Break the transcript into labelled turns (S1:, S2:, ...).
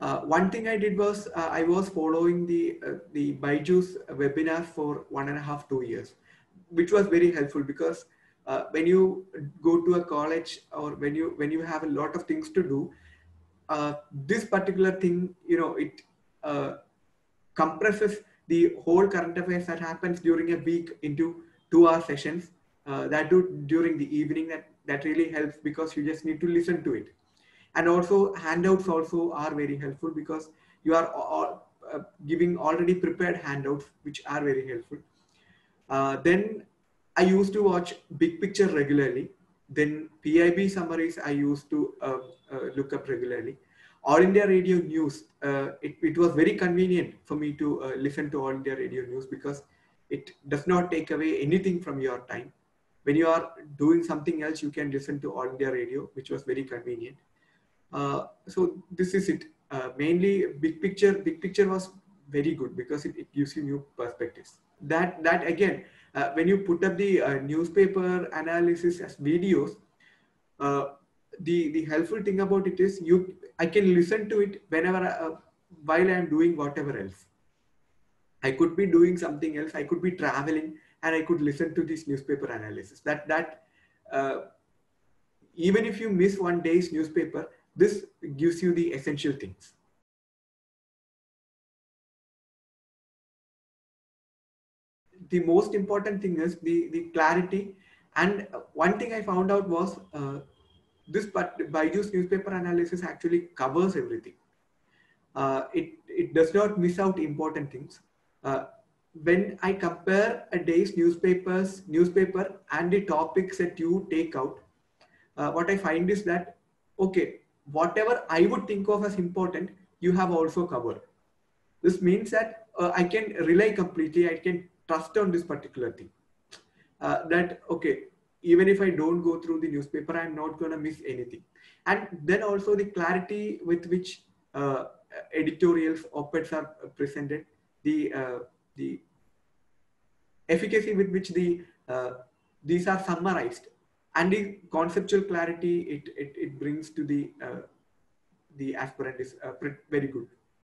S1: Uh, one thing I did was uh, I was following the uh, the Byju's webinar for one and a half two years, which was very helpful because uh, when you go to a college or when you when you have a lot of things to do, uh, this particular thing you know it uh, compresses the whole current affairs that happens during a week into two hour sessions that do during the evening that that really helps because you just need to listen to it and also handouts also are very helpful because you are all, uh, giving already prepared handouts which are very helpful. Uh, then i used to watch big picture regularly. Then pib summaries i used to uh, uh, look up regularly. All india radio news uh, it, it was very convenient for me to uh, listen to all india radio news because it does not take away anything from your time. When you are doing something else you can listen to all india radio which was very convenient so this is it. Uh, mainly big picture, big picture was very good because it, it gives you new perspectives. That, that again, uh, when you put up the newspaper analysis as videos, the, the helpful thing about it is you, I can listen to it whenever, I, while I'm doing whatever else. I could be doing something else. I could be traveling and I could listen to this newspaper analysis. That that uh, even if you miss one day's newspaper, this gives you the essential things. The most important thing is the, the clarity. And one thing I found out was uh, this but Byju's newspaper analysis actually covers everything. Uh, it, it does not miss out important things. Uh, when I compare a day's newspapers, newspaper and the topics that you take out, uh, what I find is that, okay, whatever I would think of as important, you have also covered. This means that uh, I can rely completely, I can trust on this particular thing. Uh, that, okay, even if I don't go through the newspaper, I'm not going to miss anything. And then also the clarity with which uh, editorials, op-eds are presented, the, uh, the efficacy with which the, uh, these are summarized and the conceptual clarity it, it, it brings to the uh, the aspirant is uh, very good